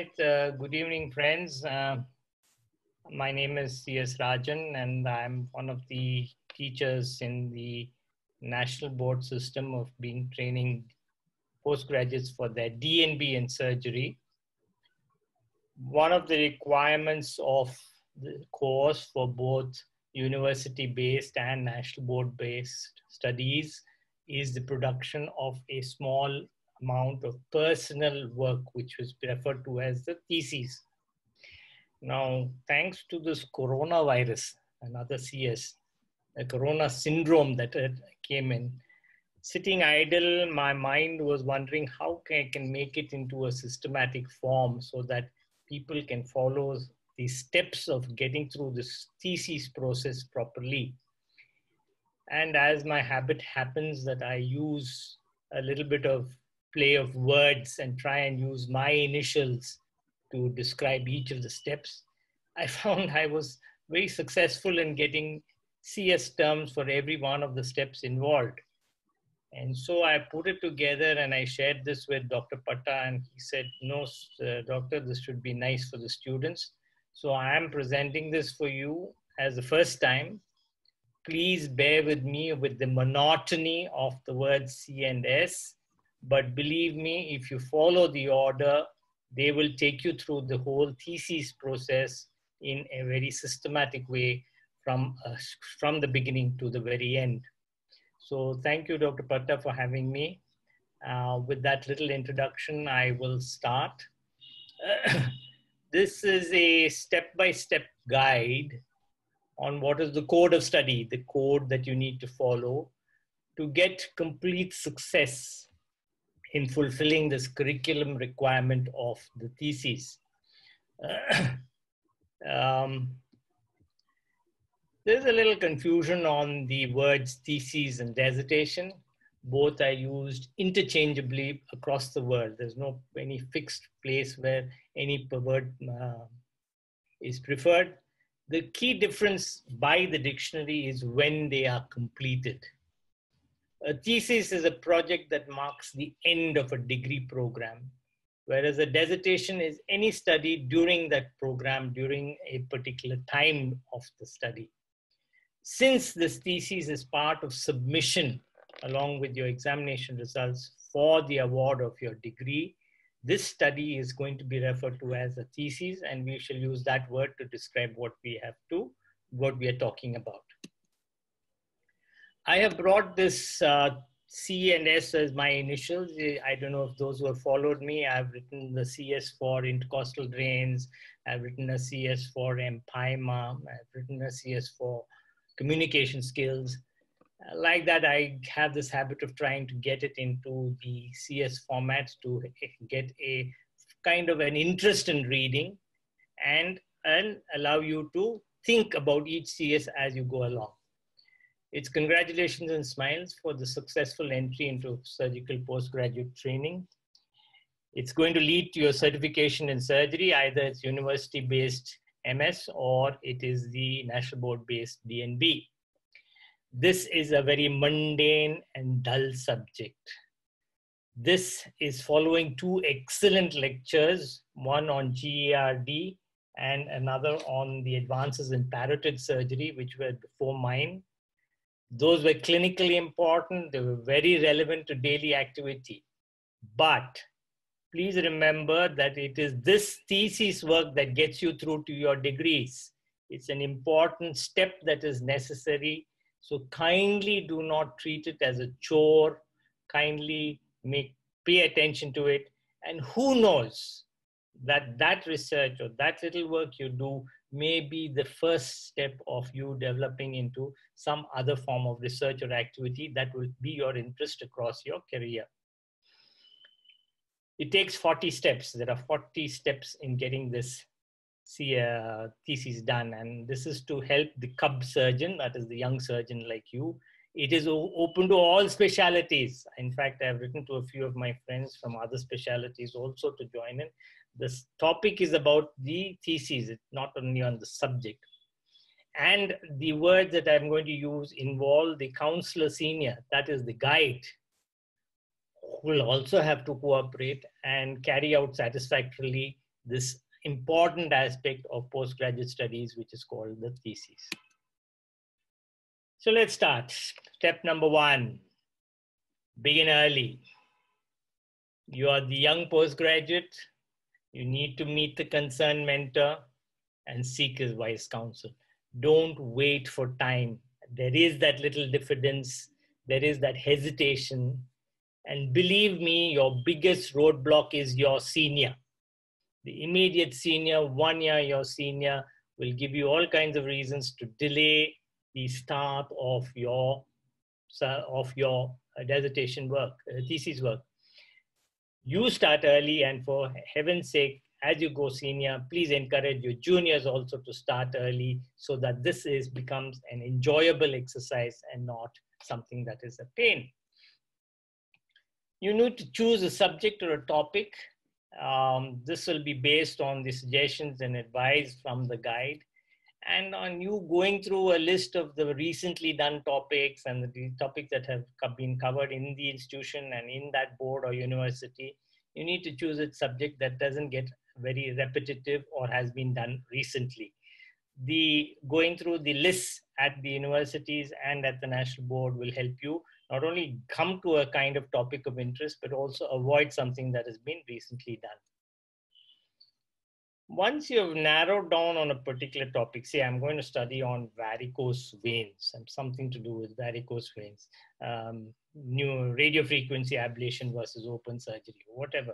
right, uh, good evening, friends. Uh, my name is C.S. Rajan, and I'm one of the teachers in the national board system of being training postgraduates for their DNB in surgery. One of the requirements of the course for both university-based and national board-based studies is the production of a small amount of personal work, which was referred to as the thesis. Now, thanks to this coronavirus, another CS, a corona syndrome that came in, sitting idle, my mind was wondering how I can make it into a systematic form so that people can follow the steps of getting through this thesis process properly. And as my habit happens that I use a little bit of play of words and try and use my initials to describe each of the steps, I found I was very successful in getting CS terms for every one of the steps involved. And so I put it together and I shared this with Dr. Patta, and he said, No, uh, doctor, this should be nice for the students. So I am presenting this for you as the first time. Please bear with me with the monotony of the words C and S but believe me, if you follow the order, they will take you through the whole thesis process in a very systematic way from, uh, from the beginning to the very end. So thank you, Dr. Patta, for having me. Uh, with that little introduction, I will start. this is a step-by-step -step guide on what is the code of study, the code that you need to follow to get complete success in fulfilling this curriculum requirement of the thesis. um, there's a little confusion on the words thesis and dissertation. Both are used interchangeably across the world. There's no any fixed place where any word uh, is preferred. The key difference by the dictionary is when they are completed. A thesis is a project that marks the end of a degree program, whereas a dissertation is any study during that program during a particular time of the study. Since this thesis is part of submission along with your examination results for the award of your degree, this study is going to be referred to as a thesis and we shall use that word to describe what we have to, what we are talking about. I have brought this uh, C and S as my initials. I don't know if those who have followed me, I've written the CS for intercostal drains. I've written a CS for empyema. I've written a CS for communication skills. Like that, I have this habit of trying to get it into the CS format to get a kind of an interest in reading and, and allow you to think about each CS as you go along. It's congratulations and smiles for the successful entry into surgical postgraduate training. It's going to lead to your certification in surgery, either it's university-based MS or it is the national board-based DNB. This is a very mundane and dull subject. This is following two excellent lectures, one on GERD and another on the advances in parotid surgery, which were before mine. Those were clinically important, they were very relevant to daily activity. But please remember that it is this thesis work that gets you through to your degrees. It's an important step that is necessary. So kindly do not treat it as a chore. Kindly make, pay attention to it. And who knows that that research or that little work you do may be the first step of you developing into some other form of research or activity that will be your interest across your career. It takes 40 steps. There are 40 steps in getting this uh, thesis done. And this is to help the cub surgeon, that is the young surgeon like you. It is open to all specialities. In fact, I've written to a few of my friends from other specialities also to join in this topic is about the thesis, it's not only on the subject. And the words that I'm going to use involve the counselor senior, that is the guide, who will also have to cooperate and carry out satisfactorily this important aspect of postgraduate studies, which is called the thesis. So let's start. Step number one, begin early. You are the young postgraduate. You need to meet the concerned mentor and seek his wise counsel. Don't wait for time. There is that little diffidence, there is that hesitation. And believe me, your biggest roadblock is your senior the immediate senior, one year your senior, will give you all kinds of reasons to delay the start of your of your dissertation work, uh, thesis work. You start early, and for heaven's sake, as you go senior, please encourage your juniors also to start early so that this is becomes an enjoyable exercise and not something that is a pain. You need to choose a subject or a topic um, this will be based on the suggestions and advice from the guide and on you going through a list of the recently done topics and the topics that have been covered in the institution and in that board or university, you need to choose a subject that doesn't get very repetitive or has been done recently. The going through the lists at the universities and at the national board will help you not only come to a kind of topic of interest, but also avoid something that has been recently done. Once you have narrowed down on a particular topic, say I'm going to study on varicose veins and something to do with varicose veins, um, new radio frequency ablation versus open surgery, whatever.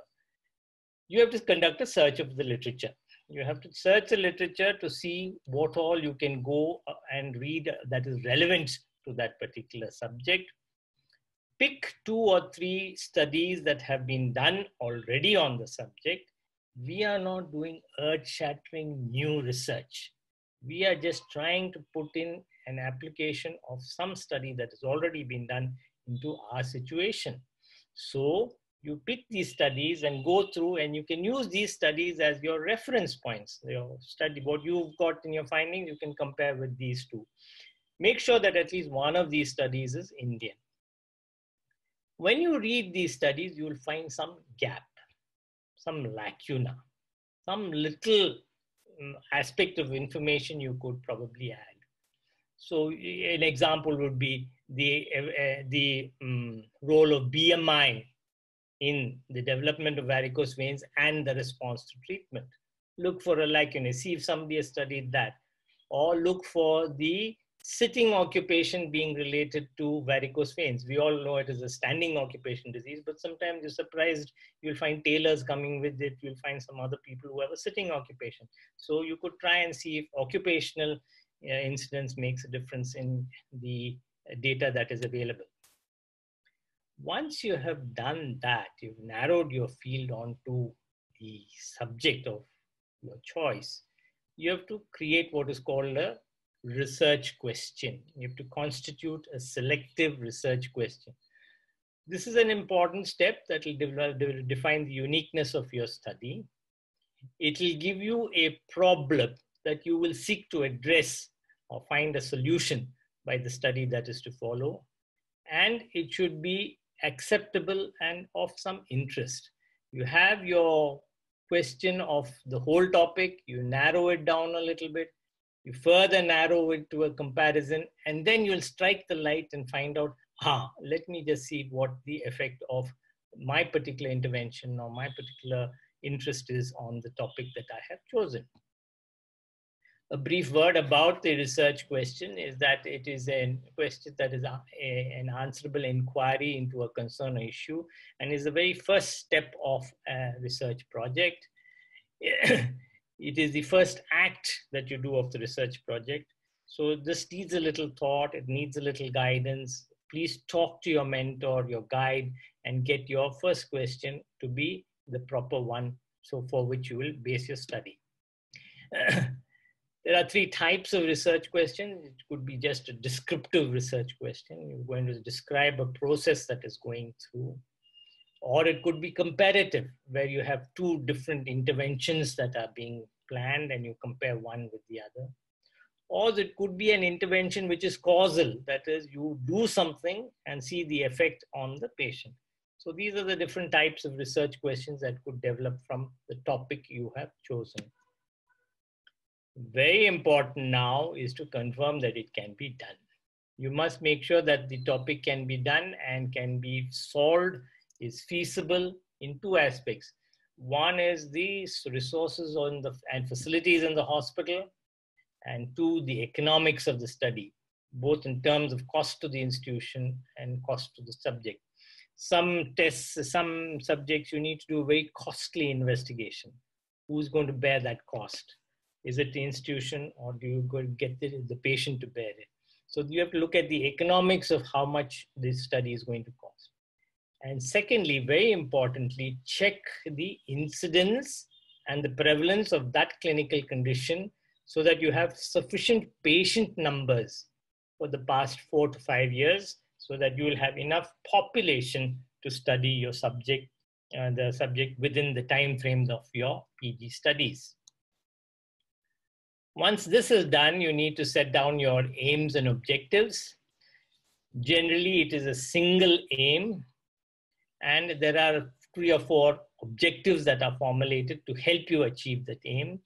You have to conduct a search of the literature. You have to search the literature to see what all you can go uh, and read that is relevant to that particular subject pick two or three studies that have been done already on the subject. We are not doing earth shattering new research. We are just trying to put in an application of some study that has already been done into our situation. So you pick these studies and go through and you can use these studies as your reference points. Your study, what you've got in your findings, you can compare with these two. Make sure that at least one of these studies is Indian when you read these studies, you will find some gap, some lacuna, some little um, aspect of information you could probably add. So an example would be the, uh, the um, role of BMI in the development of varicose veins and the response to treatment. Look for a lacuna, see if somebody has studied that. Or look for the sitting occupation being related to varicose veins. We all know it is a standing occupation disease, but sometimes you're surprised you'll find tailors coming with it. You'll find some other people who have a sitting occupation. So you could try and see if occupational uh, incidence makes a difference in the data that is available. Once you have done that, you've narrowed your field onto the subject of your choice, you have to create what is called a research question. You have to constitute a selective research question. This is an important step that will, define the uniqueness of your study. It will give you a problem that you will seek to address or find a solution by the study that is to follow. And it should be acceptable and of some interest. You have your question of the whole topic, you narrow it down a little bit, you further narrow it to a comparison, and then you'll strike the light and find out, ah, let me just see what the effect of my particular intervention or my particular interest is on the topic that I have chosen. A brief word about the research question is that it is a question that is a, a, an answerable inquiry into a concern or issue and is the very first step of a research project. it is the first act that you do of the research project. So this needs a little thought, it needs a little guidance. Please talk to your mentor, your guide, and get your first question to be the proper one, so for which you will base your study. there are three types of research questions. It could be just a descriptive research question. You're going to describe a process that is going through or it could be comparative where you have two different interventions that are being planned and you compare one with the other or it could be an intervention which is causal that is you do something and see the effect on the patient So these are the different types of research questions that could develop from the topic you have chosen. Very important now is to confirm that it can be done. You must make sure that the topic can be done and can be solved, is feasible in two aspects. One is the resources on the and facilities in the hospital, and two, the economics of the study, both in terms of cost to the institution and cost to the subject. Some tests, some subjects, you need to do a very costly investigation. Who's going to bear that cost? Is it the institution or do you go get the, the patient to bear it? So you have to look at the economics of how much this study is going to cost. And secondly, very importantly, check the incidence and the prevalence of that clinical condition so that you have sufficient patient numbers for the past four to five years so that you will have enough population to study your subject, uh, the subject within the time frames of your PG studies. Once this is done, you need to set down your aims and objectives. Generally, it is a single aim, and there are three or four objectives that are formulated to help you achieve that aim.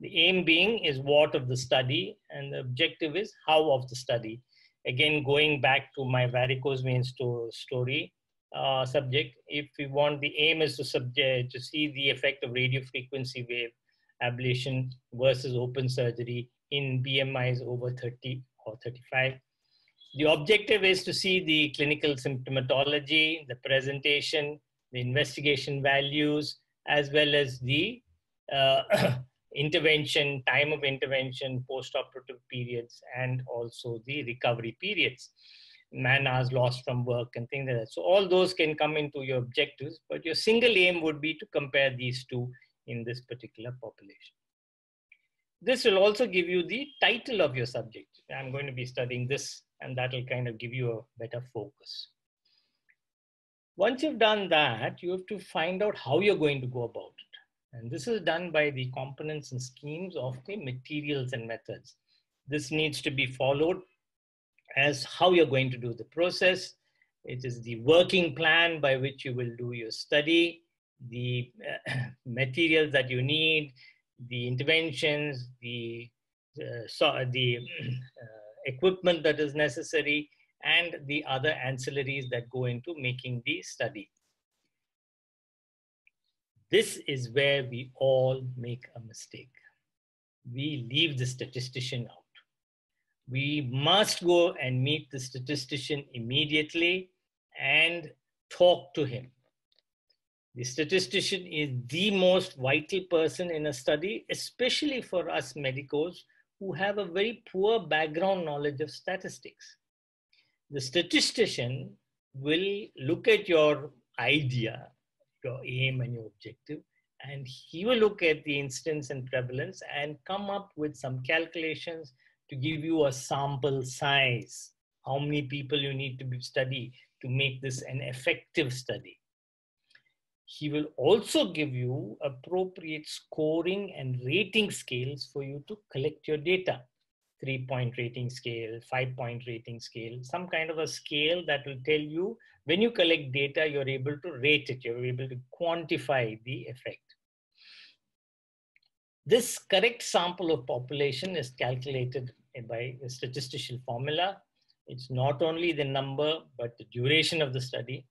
The aim being is what of the study, and the objective is how of the study. Again, going back to my varicose veins story uh, subject, if we want the aim is to subject to see the effect of radio frequency wave ablation versus open surgery in BMIs over 30 or 35. The objective is to see the clinical symptomatology, the presentation, the investigation values, as well as the uh, intervention, time of intervention, post-operative periods, and also the recovery periods, man hours lost from work and things like that. So all those can come into your objectives, but your single aim would be to compare these two in this particular population. This will also give you the title of your subject. I'm going to be studying this, and that will kind of give you a better focus. Once you've done that, you have to find out how you're going to go about it. And this is done by the components and schemes of the materials and methods. This needs to be followed as how you're going to do the process. It is the working plan by which you will do your study, the uh, materials that you need, the interventions, the, so, the uh, equipment that is necessary, and the other ancillaries that go into making the study. This is where we all make a mistake. We leave the statistician out. We must go and meet the statistician immediately and talk to him. The statistician is the most vital person in a study, especially for us medicos who have a very poor background knowledge of statistics. The statistician will look at your idea your aim and your objective. And he will look at the incidence and prevalence and come up with some calculations to give you a sample size, how many people you need to study to make this an effective study. He will also give you appropriate scoring and rating scales for you to collect your data. Three point rating scale, five point rating scale, some kind of a scale that will tell you when you collect data, you're able to rate it, you're able to quantify the effect. This correct sample of population is calculated by a statistical formula. It's not only the number, but the duration of the study.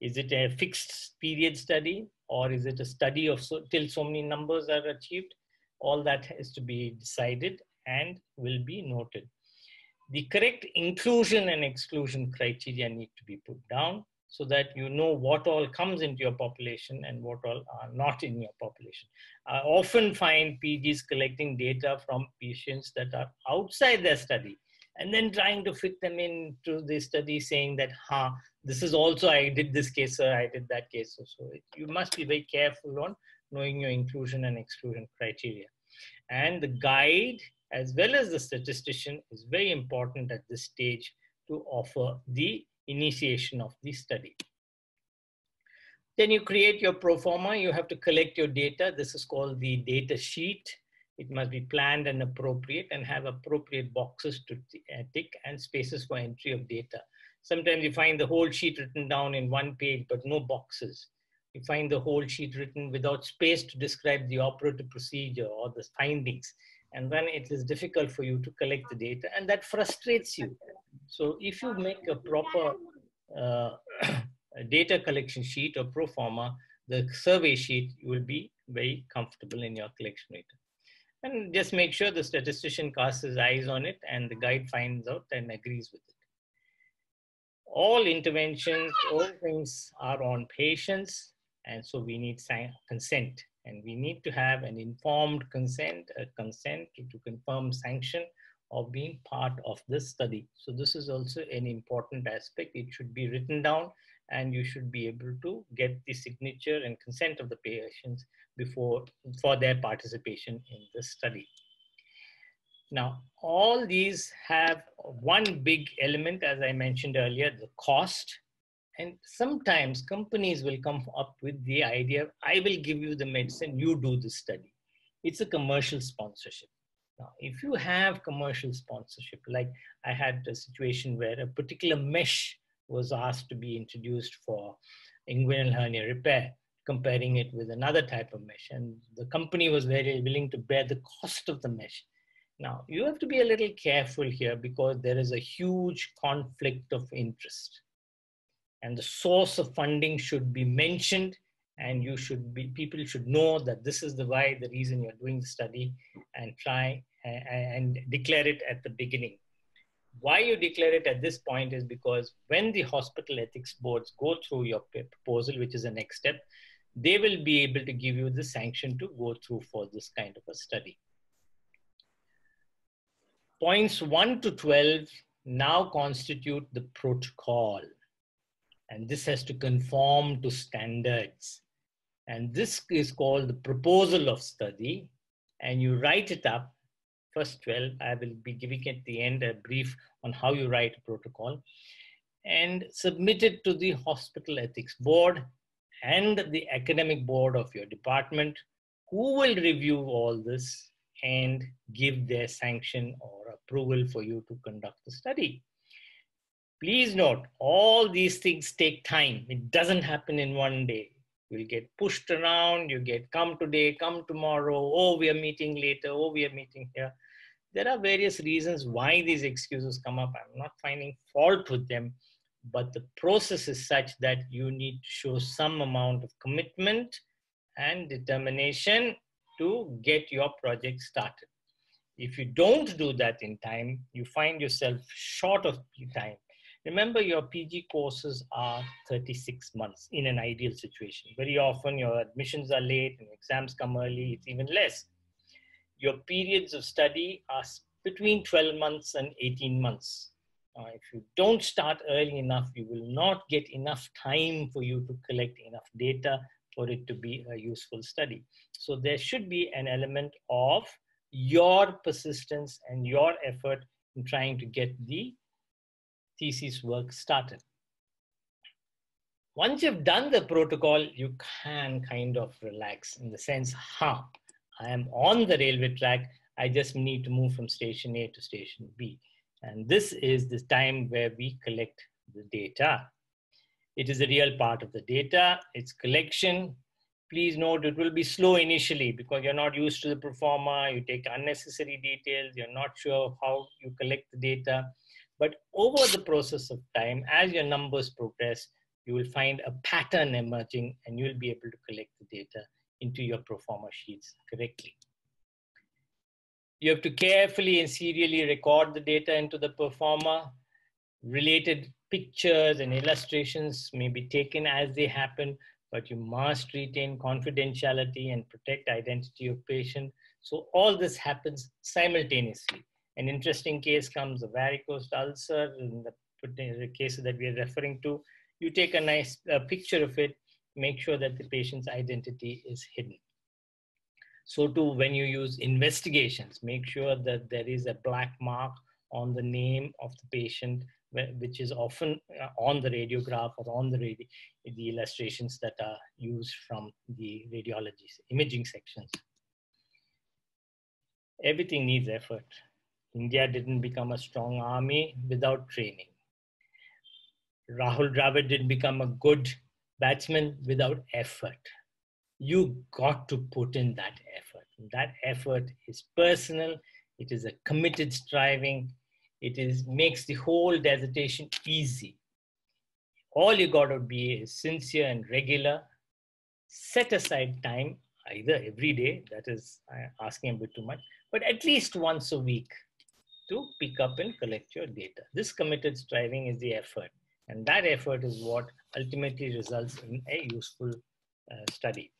Is it a fixed period study or is it a study of so, till so many numbers are achieved? All that has to be decided and will be noted the correct inclusion and exclusion criteria need to be put down so that you know what all comes into your population and what all are not in your population. I often find PGs collecting data from patients that are outside their study and then trying to fit them into the study saying that, ha, this is also, I did this case, sir, I did that case. So, you must be very careful on knowing your inclusion and exclusion criteria. And the guide as well as the statistician is very important at this stage to offer the initiation of the study. Then you create your pro forma, you have to collect your data. This is called the data sheet. It must be planned and appropriate and have appropriate boxes to uh, tick and spaces for entry of data. Sometimes you find the whole sheet written down in one page, but no boxes. You find the whole sheet written without space to describe the operative procedure or the findings. And then it is difficult for you to collect the data, and that frustrates you. So if you make a proper uh, data collection sheet or pro forma, the survey sheet, you will be very comfortable in your collection data. And just make sure the statistician casts his eyes on it and the guide finds out and agrees with it all interventions, all things are on patients, and so we need consent. And we need to have an informed consent, a consent to, to confirm sanction of being part of this study. So this is also an important aspect. It should be written down and you should be able to get the signature and consent of the patients before for their participation in the study. Now, all these have one big element, as I mentioned earlier, the cost. And sometimes companies will come up with the idea, I will give you the medicine, you do the study. It's a commercial sponsorship. Now, if you have commercial sponsorship, like I had a situation where a particular mesh was asked to be introduced for inguinal hernia repair, comparing it with another type of mesh. And the company was very willing to bear the cost of the mesh. Now, you have to be a little careful here because there is a huge conflict of interest. And the source of funding should be mentioned and you should be, people should know that this is the why, the reason you're doing the study and try and, and declare it at the beginning. Why you declare it at this point is because when the hospital ethics boards go through your proposal, which is the next step, they will be able to give you the sanction to go through for this kind of a study. Points 1 to 12 now constitute the protocol. And this has to conform to standards. And this is called the proposal of study. And you write it up. First 12, I will be giving at the end a brief on how you write a protocol and submit it to the hospital ethics board and the academic board of your department who will review all this and give their sanction or approval for you to conduct the study. Please note, all these things take time. It doesn't happen in one day. You'll get pushed around, you get come today, come tomorrow, oh, we are meeting later, oh, we are meeting here. There are various reasons why these excuses come up. I'm not finding fault with them, but the process is such that you need to show some amount of commitment and determination to get your project started. If you don't do that in time, you find yourself short of time. Remember, your PG courses are 36 months in an ideal situation. Very often, your admissions are late and exams come early, it's even less. Your periods of study are between 12 months and 18 months. Uh, if you don't start early enough, you will not get enough time for you to collect enough data for it to be a useful study. So there should be an element of your persistence and your effort in trying to get the thesis work started. Once you've done the protocol, you can kind of relax in the sense, huh, I am on the railway track. I just need to move from station A to station B. And this is the time where we collect the data. It is a real part of the data, its collection. Please note it will be slow initially because you're not used to the pro forma, you take unnecessary details, you're not sure how you collect the data. But over the process of time, as your numbers progress, you will find a pattern emerging and you'll be able to collect the data into your pro forma sheets correctly. You have to carefully and serially record the data into the pro forma. Related pictures and illustrations may be taken as they happen, but you must retain confidentiality and protect identity of patient. So all this happens simultaneously. An interesting case comes a varicose ulcer in the case that we are referring to. You take a nice uh, picture of it, make sure that the patient's identity is hidden. So too, when you use investigations, make sure that there is a black mark on the name of the patient which is often uh, on the radiograph or on the, radi the illustrations that are used from the radiology imaging sections. Everything needs effort. India didn't become a strong army without training. Rahul Dravid didn't become a good batsman without effort. You got to put in that effort. That effort is personal. It is a committed striving. It is makes the whole dissertation easy. All you got to be is sincere and regular. Set aside time, either every day, that is asking a bit too much, but at least once a week to pick up and collect your data. This committed striving is the effort. And that effort is what ultimately results in a useful uh, study.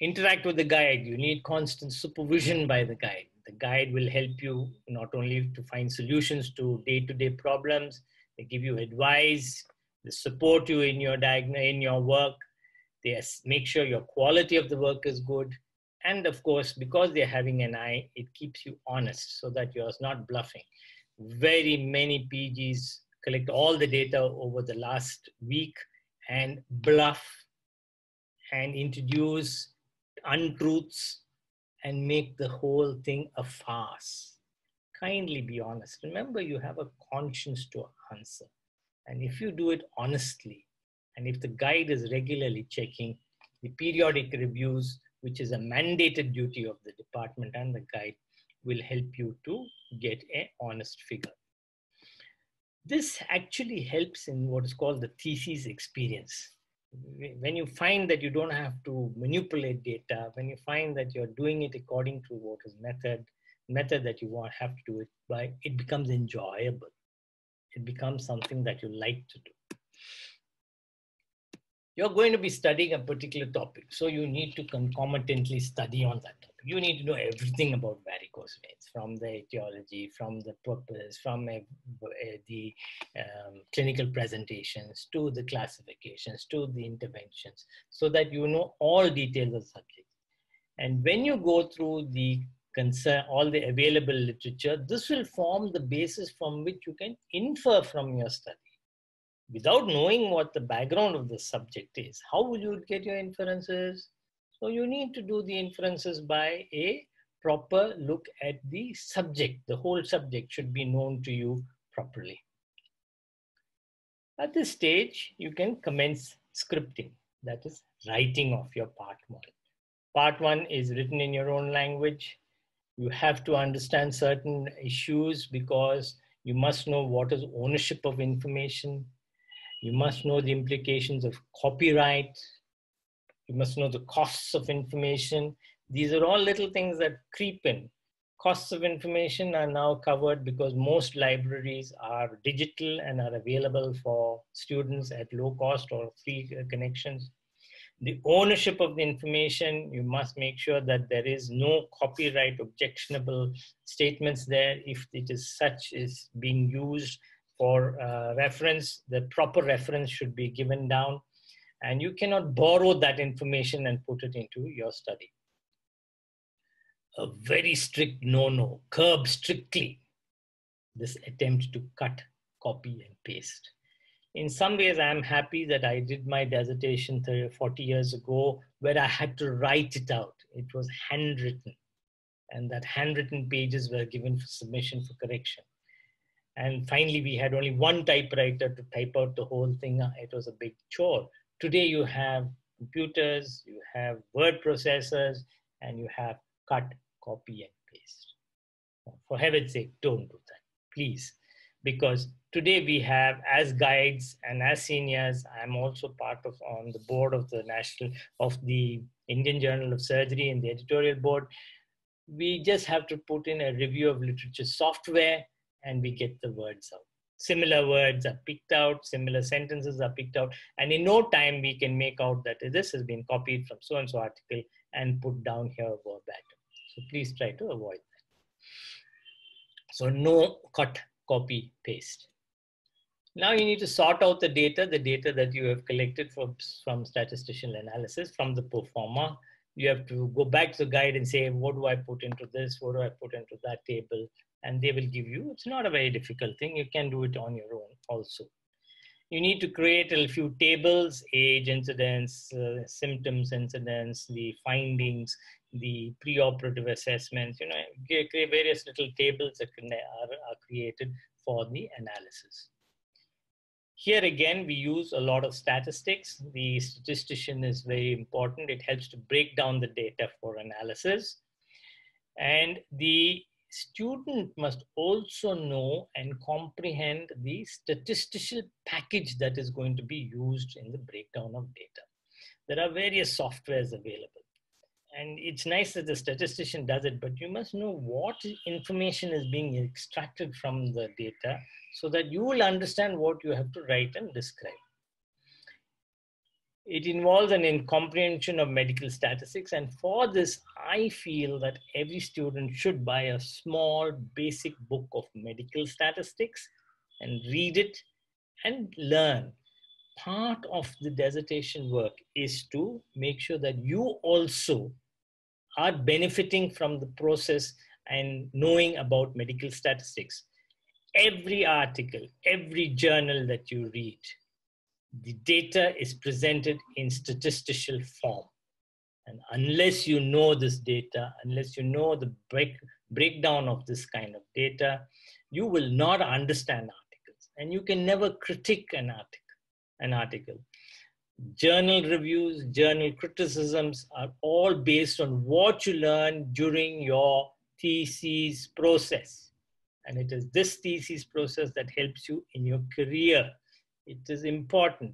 Interact with the guide. You need constant supervision by the guide. The guide will help you not only to find solutions to day-to-day -day problems, they give you advice, they support you in your in your work, they make sure your quality of the work is good, and of course, because they're having an eye, it keeps you honest so that you're not bluffing. Very many PGs collect all the data over the last week and bluff and introduce untruths and make the whole thing a farce. Kindly be honest. Remember, you have a conscience to answer. And if you do it honestly, and if the guide is regularly checking the periodic reviews, which is a mandated duty of the department and the guide, will help you to get a honest figure. This actually helps in what is called the thesis experience. When you find that you don't have to manipulate data, when you find that you're doing it according to what is method, method that you want have to do it by, it becomes enjoyable. It becomes something that you like to do you're going to be studying a particular topic. So you need to concomitantly study on that topic. You need to know everything about varicose veins, from the etiology, from the purpose, from a, a, the um, clinical presentations, to the classifications, to the interventions, so that you know all details of the subject. And when you go through the concern, all the available literature, this will form the basis from which you can infer from your study without knowing what the background of the subject is, how will you get your inferences? So you need to do the inferences by a proper look at the subject. The whole subject should be known to you properly. At this stage, you can commence scripting, that is writing of your part one. Part one is written in your own language. You have to understand certain issues because you must know what is ownership of information, you must know the implications of copyright. You must know the costs of information. These are all little things that creep in. Costs of information are now covered because most libraries are digital and are available for students at low cost or free connections. The ownership of the information, you must make sure that there is no copyright objectionable statements there if it is such is being used for uh, reference, the proper reference should be given down and you cannot borrow that information and put it into your study. A very strict no-no, curb strictly this attempt to cut, copy and paste. In some ways, I'm happy that I did my dissertation 30, 40 years ago where I had to write it out. It was handwritten and that handwritten pages were given for submission for correction. And finally, we had only one typewriter to type out the whole thing. It was a big chore. Today, you have computers, you have word processors, and you have cut, copy, and paste. For heaven's sake, don't do that, please. Because today we have, as guides and as seniors, I'm also part of on the board of the national of the Indian Journal of Surgery and the editorial board. We just have to put in a review of literature software and we get the words out. Similar words are picked out, similar sentences are picked out, and in no time we can make out that this has been copied from so and so article and put down here verbatim. So please try to avoid that. So no cut, copy, paste. Now you need to sort out the data, the data that you have collected from, from statistical analysis from the pro forma. You have to go back to the guide and say, what do I put into this? What do I put into that table? And they will give you, it's not a very difficult thing. You can do it on your own also. You need to create a few tables, age incidence, uh, symptoms incidence, the findings, the preoperative assessments, you know, create various little tables that are, are created for the analysis. Here again, we use a lot of statistics. The statistician is very important. It helps to break down the data for analysis. And the student must also know and comprehend the statistical package that is going to be used in the breakdown of data. There are various softwares available. And it's nice that the statistician does it, but you must know what information is being extracted from the data so that you will understand what you have to write and describe. It involves an incomprehension of medical statistics. And for this, I feel that every student should buy a small basic book of medical statistics and read it and learn. Part of the dissertation work is to make sure that you also are benefiting from the process and knowing about medical statistics. Every article, every journal that you read, the data is presented in statistical form. And unless you know this data, unless you know the break, breakdown of this kind of data, you will not understand articles. And you can never critique an article. An article. Journal reviews, journal criticisms are all based on what you learn during your thesis process. And it is this thesis process that helps you in your career it is important.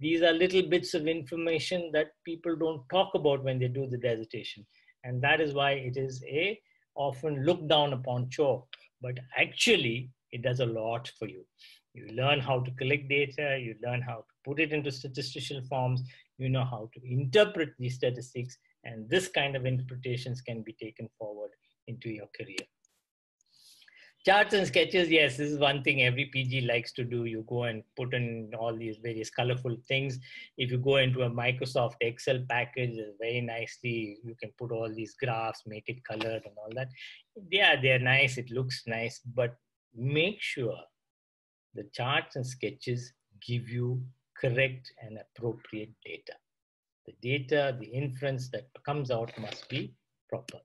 These are little bits of information that people don't talk about when they do the dissertation. And that is why it is a often looked down upon chore. But actually, it does a lot for you. You learn how to collect data, you learn how to put it into statistical forms, you know how to interpret these statistics, and this kind of interpretations can be taken forward into your career. Charts and sketches, yes, this is one thing every PG likes to do. You go and put in all these various colorful things. If you go into a Microsoft Excel package, very nicely, you can put all these graphs, make it colored and all that. Yeah, they're nice, it looks nice, but make sure the charts and sketches give you correct and appropriate data. The data, the inference that comes out must be proper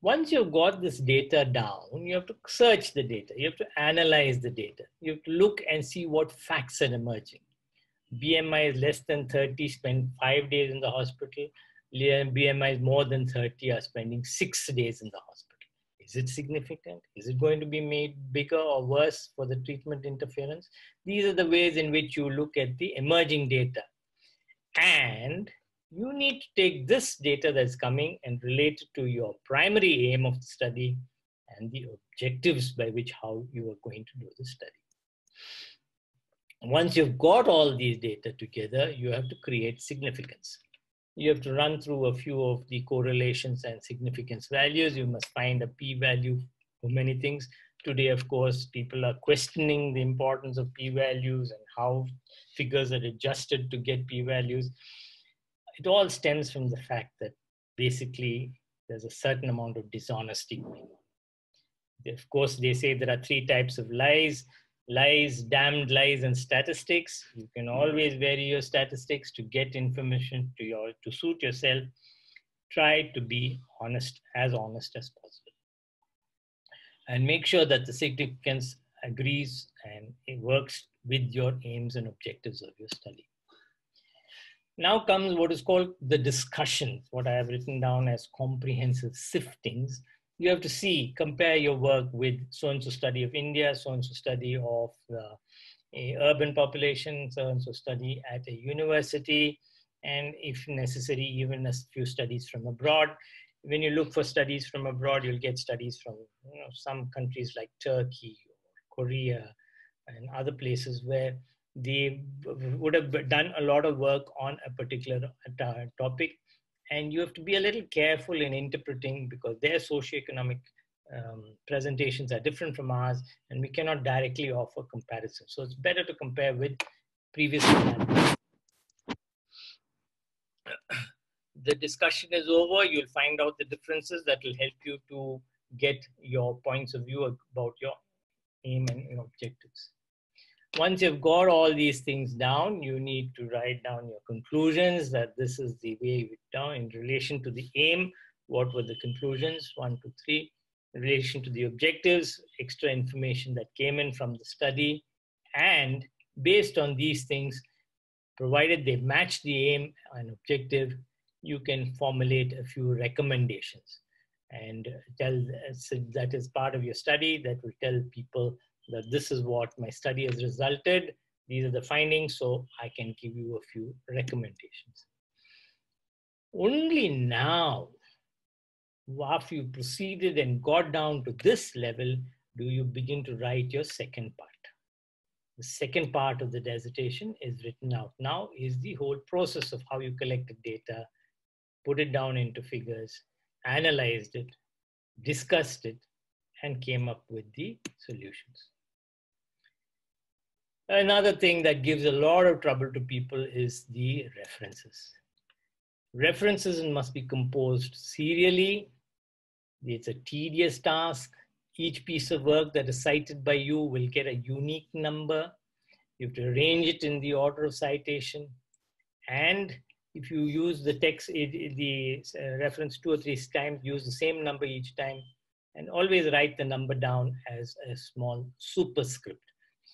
once you've got this data down, you have to search the data. You have to analyze the data. You have to look and see what facts are emerging. BMI is less than 30, spend five days in the hospital. BMI is more than 30, are spending six days in the hospital. Is it significant? Is it going to be made bigger or worse for the treatment interference? These are the ways in which you look at the emerging data. And you need to take this data that's coming and relate it to your primary aim of the study and the objectives by which how you are going to do the study. Once you've got all these data together, you have to create significance. You have to run through a few of the correlations and significance values. You must find a p-value for many things. Today, of course, people are questioning the importance of p-values and how figures are adjusted to get p-values it all stems from the fact that basically there's a certain amount of dishonesty going on. Of course, they say there are three types of lies lies, damned lies, and statistics. You can always vary your statistics to get information to your to suit yourself. Try to be honest, as honest as possible. And make sure that the significance agrees and it works with your aims and objectives of your study. Now comes what is called the discussion, what I have written down as comprehensive siftings. You have to see, compare your work with so-and-so study of India, so-and-so study of the a urban population, so-and-so study at a university, and if necessary, even a few studies from abroad. When you look for studies from abroad, you'll get studies from you know, some countries like Turkey or Korea and other places where they would have done a lot of work on a particular topic. And you have to be a little careful in interpreting because their socioeconomic um, presentations are different from ours and we cannot directly offer comparison. So it's better to compare with previous the discussion is over. You'll find out the differences that will help you to get your points of view about your aim and objectives once you've got all these things down, you need to write down your conclusions that this is the way we down in relation to the aim. What were the conclusions? One, two, three. In relation to the objectives, extra information that came in from the study, and based on these things, provided they match the aim and objective, you can formulate a few recommendations and uh, tell uh, so that is part of your study that will tell people that this is what my study has resulted. These are the findings, so I can give you a few recommendations. Only now, after you proceeded and got down to this level, do you begin to write your second part. The second part of the dissertation is written out now is the whole process of how you collected data, put it down into figures, analyzed it, discussed it, and came up with the solutions. Another thing that gives a lot of trouble to people is the references. References must be composed serially. It's a tedious task. Each piece of work that is cited by you will get a unique number. You have to arrange it in the order of citation. And if you use the text, the uh, reference two or three times, use the same number each time. And always write the number down as a small superscript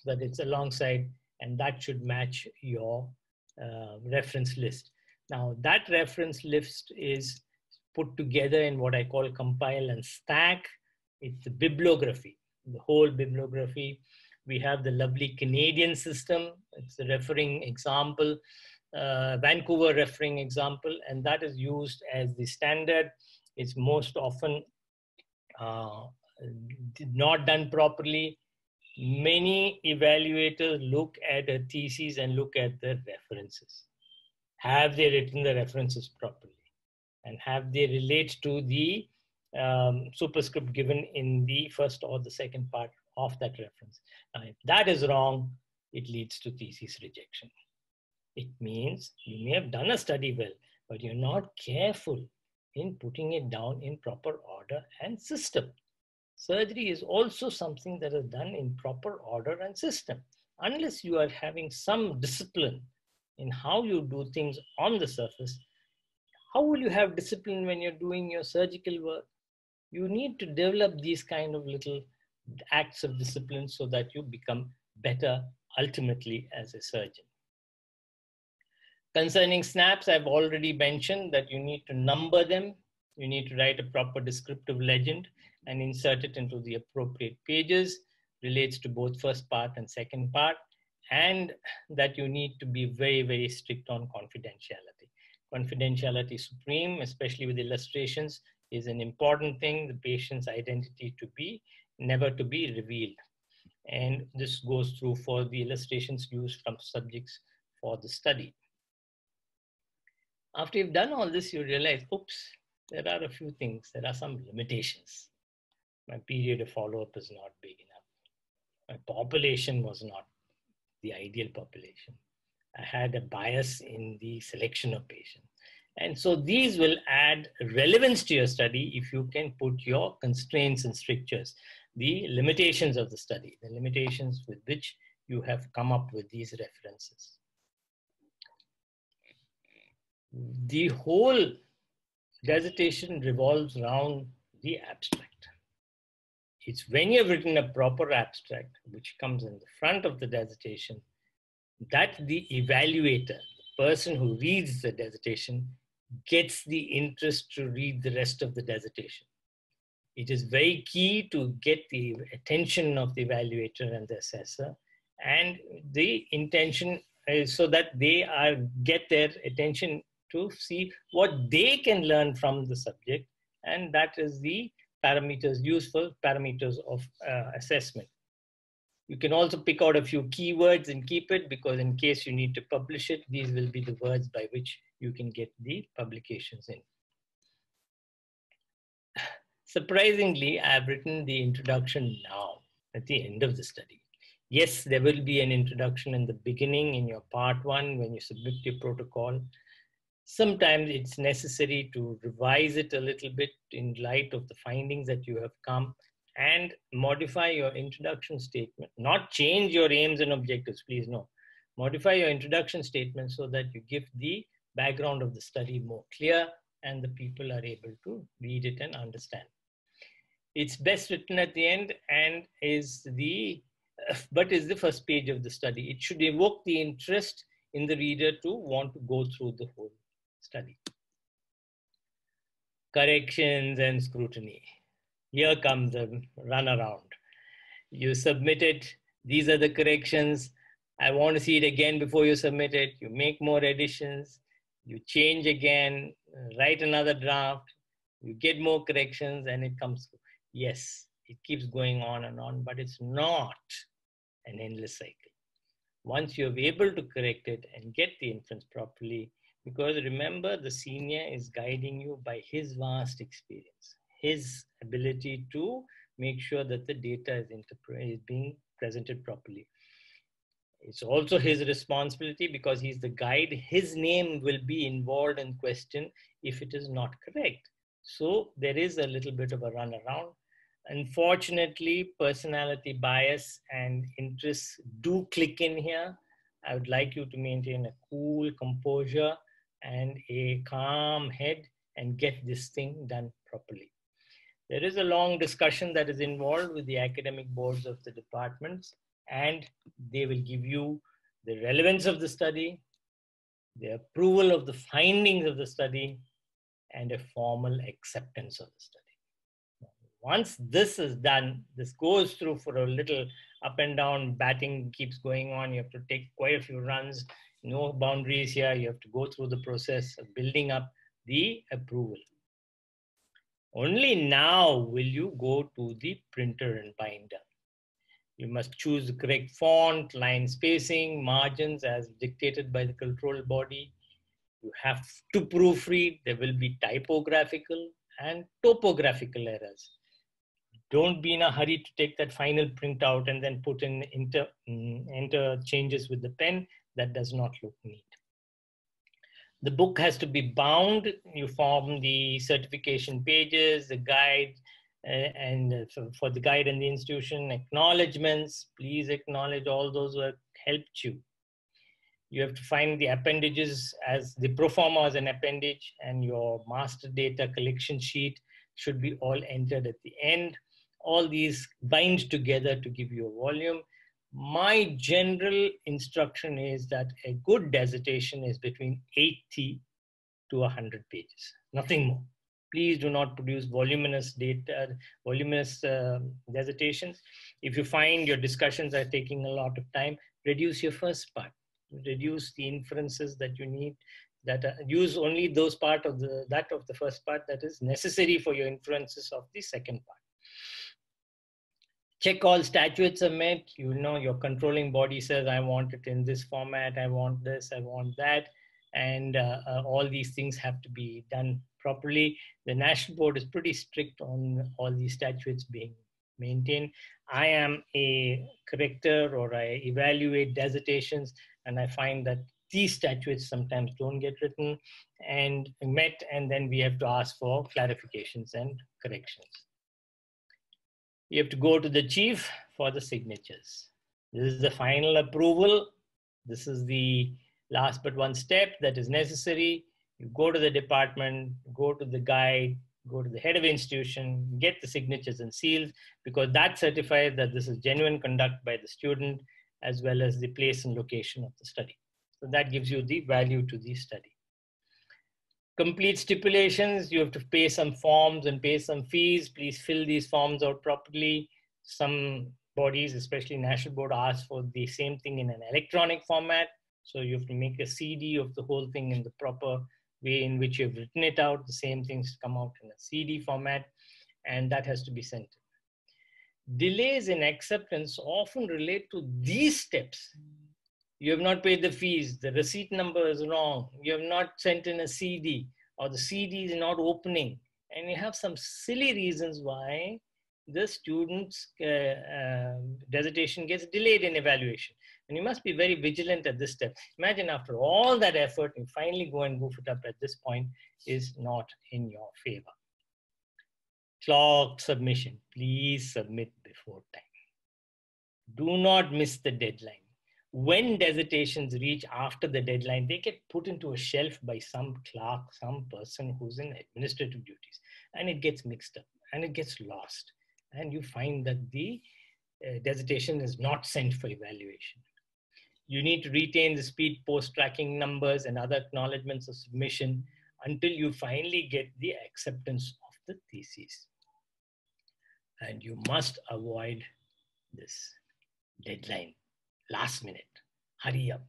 that it's alongside and that should match your uh, reference list. Now that reference list is put together in what I call compile and stack. It's the bibliography, the whole bibliography. We have the lovely Canadian system. It's the referring example, uh, Vancouver referring example, and that is used as the standard. It's most often uh, not done properly. Many evaluators look at a thesis and look at the references have they written the references properly and have they relate to the um, superscript given in the first or the second part of that reference. Now, if that is wrong, it leads to thesis rejection. It means you may have done a study well, but you're not careful in putting it down in proper order and system. Surgery is also something that is done in proper order and system. Unless you are having some discipline in how you do things on the surface, how will you have discipline when you're doing your surgical work? You need to develop these kind of little acts of discipline so that you become better ultimately as a surgeon. Concerning snaps, I've already mentioned that you need to number them. You need to write a proper descriptive legend and insert it into the appropriate pages. Relates to both first part and second part and that you need to be very, very strict on confidentiality. Confidentiality supreme, especially with illustrations, is an important thing, the patient's identity to be, never to be revealed. And this goes through for the illustrations used from subjects for the study. After you've done all this, you realize, oops, there are a few things, there are some limitations. My period of follow-up is not big enough. My population was not the ideal population. I had a bias in the selection of patients. And so these will add relevance to your study if you can put your constraints and strictures, the limitations of the study, the limitations with which you have come up with these references. The whole dissertation revolves around the abstract. It's when you've written a proper abstract, which comes in the front of the dissertation, that the evaluator, the person who reads the dissertation, gets the interest to read the rest of the dissertation. It is very key to get the attention of the evaluator and the assessor, and the intention is so that they are get their attention to see what they can learn from the subject, and that is the parameters, useful parameters of uh, assessment. You can also pick out a few keywords and keep it because in case you need to publish it, these will be the words by which you can get the publications in. Surprisingly, I've written the introduction now at the end of the study. Yes, there will be an introduction in the beginning in your part one when you submit your protocol, sometimes it's necessary to revise it a little bit in light of the findings that you have come and modify your introduction statement. Not change your aims and objectives please no. Modify your introduction statement so that you give the background of the study more clear and the people are able to read it and understand. It's best written at the end and is the but is the first page of the study. It should evoke the interest in the reader to want to go through the whole study. Corrections and scrutiny. Here comes the runaround. You submit it. These are the corrections. I want to see it again before you submit it. You make more additions. You change again, write another draft. You get more corrections and it comes. Yes, it keeps going on and on, but it's not an endless cycle. Once you're able to correct it and get the inference properly, because remember, the senior is guiding you by his vast experience, his ability to make sure that the data is, is being presented properly. It's also his responsibility because he's the guide. His name will be involved in question if it is not correct. So there is a little bit of a runaround. Unfortunately, personality bias and interests do click in here. I would like you to maintain a cool composure and a calm head and get this thing done properly. There is a long discussion that is involved with the academic boards of the departments, and they will give you the relevance of the study, the approval of the findings of the study, and a formal acceptance of the study. Once this is done, this goes through for a little up and down, batting keeps going on. You have to take quite a few runs, no boundaries here. You have to go through the process of building up the approval. Only now will you go to the printer and binder. You must choose the correct font, line spacing, margins as dictated by the control body. You have to proofread. There will be typographical and topographical errors. Don't be in a hurry to take that final printout and then put in enter, mm, enter changes with the pen. That does not look neat. The book has to be bound. You form the certification pages, the guide, uh, and for the guide and the institution, acknowledgements. Please acknowledge all those who have helped you. You have to find the appendages as the pro forma as an appendage, and your master data collection sheet should be all entered at the end. All these bind together to give you a volume my general instruction is that a good dissertation is between 80 to 100 pages, nothing more. Please do not produce voluminous data, voluminous uh, dissertations. If you find your discussions are taking a lot of time, reduce your first part. Reduce the inferences that you need. That uh, use only those part of the that of the first part that is necessary for your inferences of the second part check all statutes are met. You know your controlling body says i want it in this format i want this i want that and uh, uh, all these things have to be done properly. The national board is pretty strict on all these statutes being maintained. I am a corrector or i evaluate dissertations and i find that these statutes sometimes don't get written and met and then we have to ask for clarifications and corrections you have to go to the chief for the signatures. This is the final approval. This is the last but one step that is necessary. You go to the department, go to the guide, go to the head of institution, get the signatures and seals because that certifies that this is genuine conduct by the student as well as the place and location of the study. So that gives you the value to the study complete stipulations. You have to pay some forms and pay some fees. Please fill these forms out properly. Some bodies, especially National Board, ask for the same thing in an electronic format. So you have to make a CD of the whole thing in the proper way in which you've written it out. The same things come out in a CD format, and that has to be sent. Delays in acceptance often relate to these steps you have not paid the fees, the receipt number is wrong, you have not sent in a CD, or the CD is not opening, and you have some silly reasons why the student's uh, uh, dissertation gets delayed in evaluation. And you must be very vigilant at this step. Imagine after all that effort, you finally go and goof it up at this point is not in your favor. Clock submission. Please submit before time. Do not miss the deadline when dissertations reach after the deadline, they get put into a shelf by some clerk, some person who's in administrative duties, and it gets mixed up and it gets lost. And you find that the uh, dissertation is not sent for evaluation. You need to retain the speed post tracking numbers and other acknowledgements of submission until you finally get the acceptance of the thesis. And you must avoid this deadline, last minute, hurry up,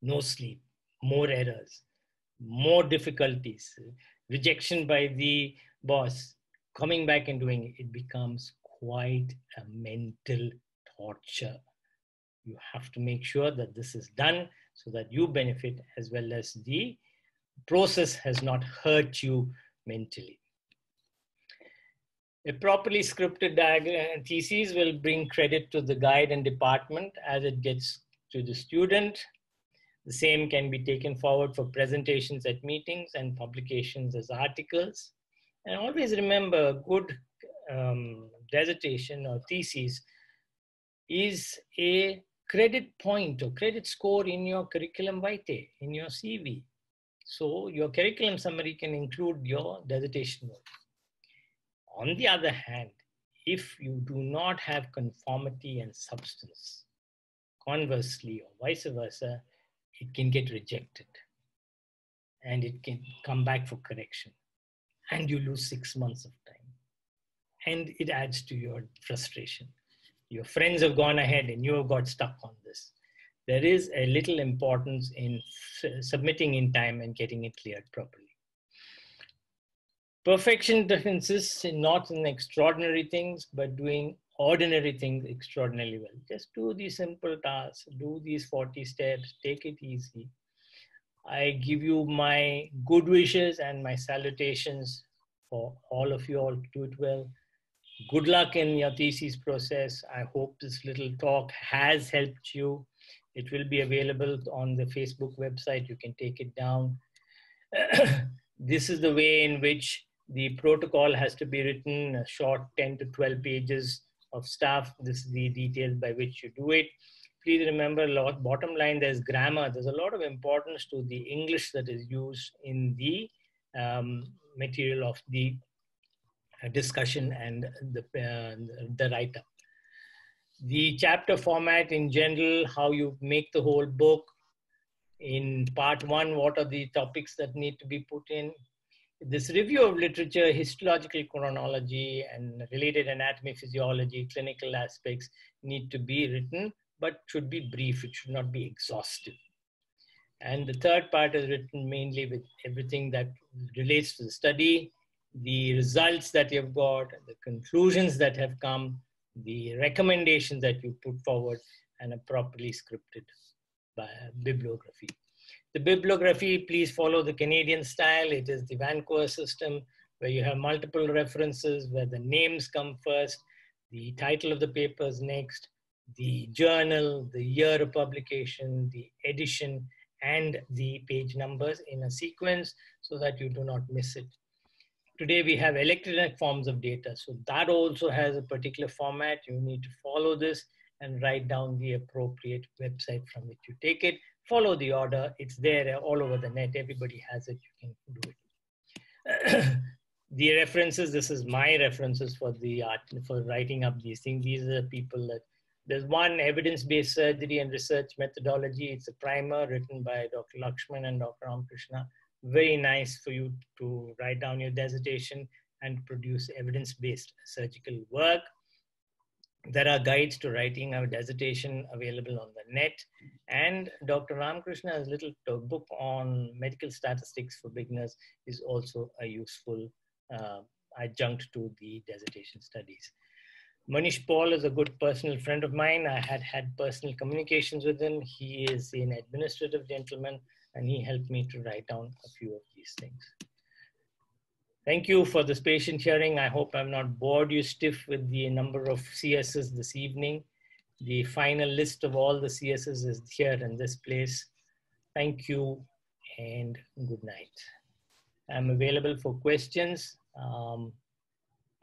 no sleep, more errors, more difficulties, rejection by the boss, coming back and doing it, it becomes quite a mental torture. You have to make sure that this is done so that you benefit as well as the process has not hurt you mentally. A properly scripted diagram thesis will bring credit to the guide and department as it gets to the student. The same can be taken forward for presentations at meetings and publications as articles. And always remember, a good um, dissertation or thesis is a credit point or credit score in your curriculum vitae, in your CV. So your curriculum summary can include your dissertation work. On the other hand, if you do not have conformity and substance, conversely or vice versa, it can get rejected and it can come back for correction and you lose six months of time. And it adds to your frustration. Your friends have gone ahead and you have got stuck on this. There is a little importance in submitting in time and getting it cleared properly perfection consists in not in extraordinary things but doing ordinary things extraordinarily well. Just do these simple tasks, do these 40 steps, take it easy. I give you my good wishes and my salutations for all of you all to do it well. Good luck in your thesis process. I hope this little talk has helped you. It will be available on the Facebook website. You can take it down. this is the way in which the protocol has to be written, short 10 to 12 pages of stuff. This is the details by which you do it. Please remember, lot, bottom line, there's grammar. There's a lot of importance to the English that is used in the um, material of the discussion and the, uh, the write-up. The chapter format in general, how you make the whole book. In part one, what are the topics that need to be put in? This review of literature, histological chronology, and related anatomy, physiology, clinical aspects need to be written, but should be brief. It should not be exhaustive. And the third part is written mainly with everything that relates to the study, the results that you've got, the conclusions that have come, the recommendations that you put forward, and a properly scripted bibliography. The bibliography, please follow the Canadian style. It is the Vancouver system where you have multiple references, where the names come first, the title of the paper is next, the journal, the year of publication, the edition, and the page numbers in a sequence so that you do not miss it. Today we have electronic forms of data. So that also has a particular format. You need to follow this and write down the appropriate website from which you take it follow the order. It's there uh, all over the net. Everybody has it. You can do it. the references, this is my references for the art, for writing up these things. These are the people that, there's one evidence-based surgery and research methodology. It's a primer written by Dr. Lakshman and Dr. Ramakrishna. Very nice for you to write down your dissertation and produce evidence-based surgical work. There are guides to writing a dissertation available on the net. And Dr. Ramakrishna's little book on medical statistics for beginners is also a useful uh, adjunct to the dissertation studies. Manish Paul is a good personal friend of mine. I had had personal communications with him. He is an administrative gentleman and he helped me to write down a few of these things. Thank you for this patient hearing. I hope I'm not bored you stiff with the number of CSs this evening. The final list of all the CSs is here in this place. Thank you and good night. I'm available for questions. Um,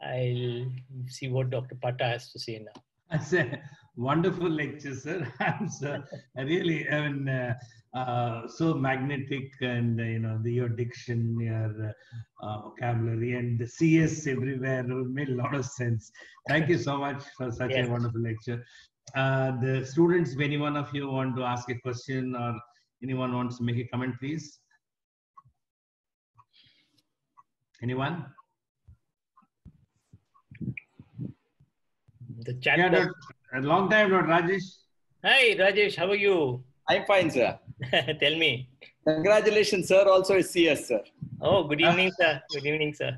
I'll see what Dr. Patta has to say now. That's a Wonderful lecture, sir. I'm really, I mean, uh, uh, so magnetic and, uh, you know, the, your diction, your uh, vocabulary and the CS everywhere made a lot of sense. Thank you so much for such yes. a wonderful lecture. Uh, the students, if any one of you want to ask a question or anyone wants to make a comment, please. Anyone? The chat. Yeah, a long time, not Rajesh. Hi, Rajesh. How are you? I'm fine, sir. Tell me. Congratulations, sir. Also, is CS, sir. Oh, good evening, sir. Good evening, sir.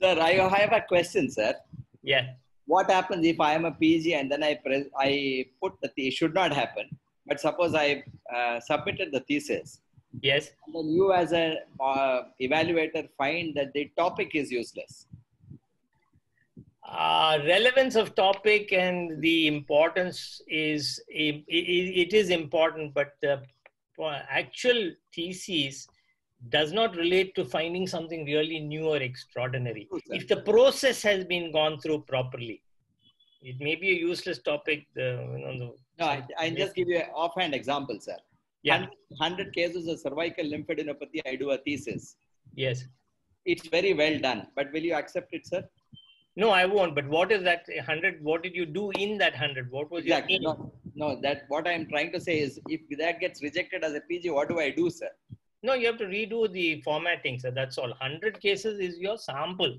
Sir, I have a question, sir. Yeah. What happens if I am a PG and then I press, I put the it should not happen, but suppose I uh, submitted the thesis. Yes. And then you, as an uh, evaluator, find that the topic is useless uh, relevance of topic and the importance is it, it is important but the actual thesis does not relate to finding something really new or extraordinary. Okay. if the process has been gone through properly it may be a useless topic the, you know, the, no I, I just give you an offhand example sir. Yeah. 100 cases of cervical lymphadenopathy i do a thesis. Yes. It's very well done but will you accept it sir no, I won't. But what is that 100? What did you do in that 100? What was exactly. your no, no, that what I'm trying to say is if that gets rejected as a PG, what do I do, sir? No, you have to redo the formatting, sir. That's all. 100 cases is your sample.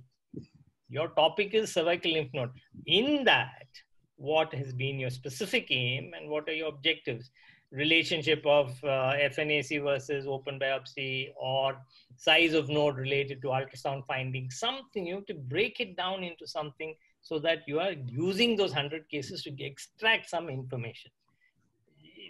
Your topic is cervical lymph node. In that, what has been your specific aim and what are your objectives? Relationship of uh, FNAC versus open biopsy or size of node related to ultrasound findings, something you have to break it down into something so that you are using those 100 cases to extract some information.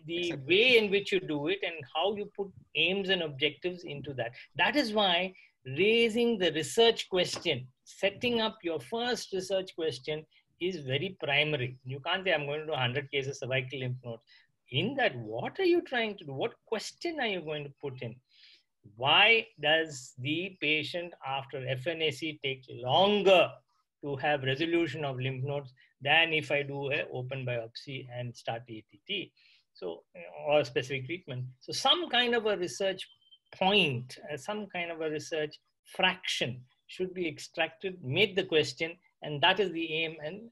The exactly. way in which you do it and how you put aims and objectives into that. That is why raising the research question, setting up your first research question is very primary. You can't say, I'm going to do 100 cases cervical lymph nodes in that, what are you trying to do? What question are you going to put in? Why does the patient after FNAC take longer to have resolution of lymph nodes than if I do an open biopsy and start ATT? So, or specific treatment. So, some kind of a research point, uh, some kind of a research fraction should be extracted, made the question, and that is the aim and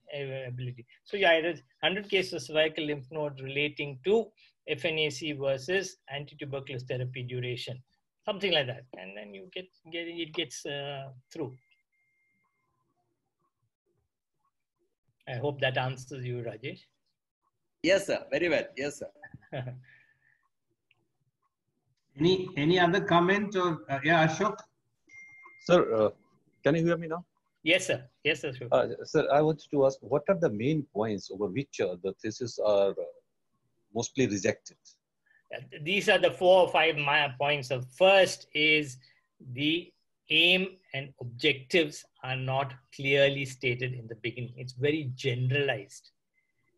ability. So yeah, it is 100 cases of cervical lymph node relating to FNAC versus anti-tuberculous therapy duration, something like that, and then you get, get it gets uh, through. I hope that answers you, Rajesh. Yes, sir. Very well. Yes, sir. any any other comment or uh, yeah, Ashok? Sir, uh, can you hear me now? Yes, sir. Yes, sir. Sure. Uh, sir, I wanted to ask, what are the main points over which uh, the thesis are uh, mostly rejected? These are the four or five points. The first is the aim and objectives are not clearly stated in the beginning. It's very generalized.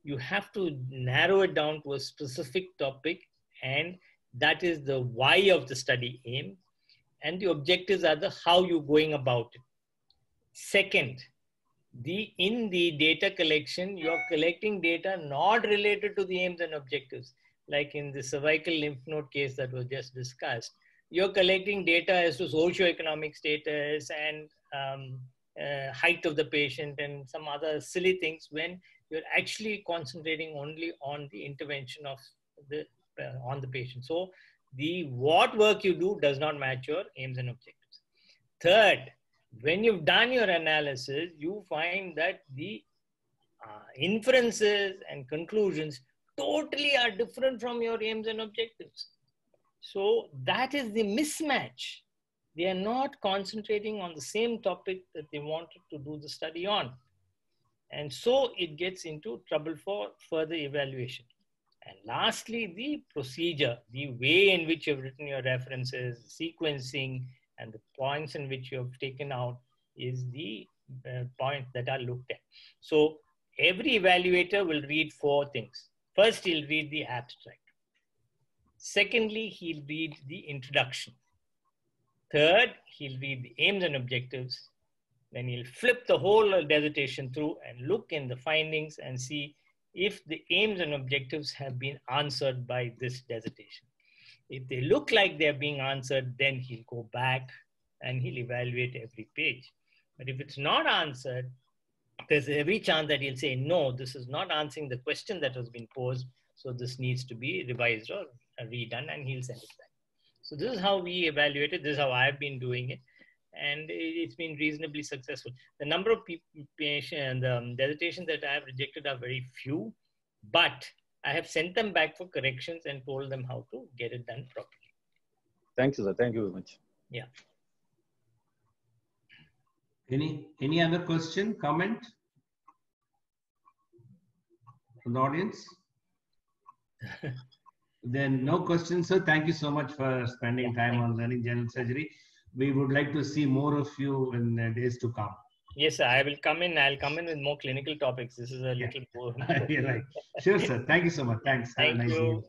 You have to narrow it down to a specific topic, and that is the why of the study aim. And the objectives are the how you're going about it Second, the in the data collection, you're collecting data not related to the aims and objectives. Like in the cervical lymph node case that was just discussed, you're collecting data as to socioeconomic status and um, uh, height of the patient and some other silly things when you're actually concentrating only on the intervention of the uh, on the patient. So the what work you do does not match your aims and objectives. Third, when you've done your analysis, you find that the uh, inferences and conclusions totally are different from your aims and objectives. So that is the mismatch. They are not concentrating on the same topic that they wanted to do the study on. And so it gets into trouble for further evaluation. And lastly, the procedure, the way in which you've written your references, sequencing, and the points in which you have taken out is the uh, points that are looked at. So every evaluator will read four things. First, he'll read the abstract. Secondly, he'll read the introduction. Third, he'll read the aims and objectives. Then he'll flip the whole dissertation through and look in the findings and see if the aims and objectives have been answered by this dissertation. If they look like they're being answered, then he'll go back and he'll evaluate every page. But if it's not answered, there's every chance that he'll say, no, this is not answering the question that has been posed. So this needs to be revised or redone and he'll send it back. So this is how we evaluated. This is how I've been doing it. And it's been reasonably successful. The number of people, patient, um, dissertations that I have rejected are very few, but I have sent them back for corrections and told them how to get it done properly. Thank you, sir. Thank you very much. Yeah. Any any other question, comment from the audience? then no questions, sir. Thank you so much for spending Yeah, time on learning general surgery. We would like to see more of you in the days to come. Yes, sir. I will come in. I'll come in with more clinical topics. This is a little. You're right. Sure, sir. Thank you so much. Thanks. Have a Thank nice you. evening.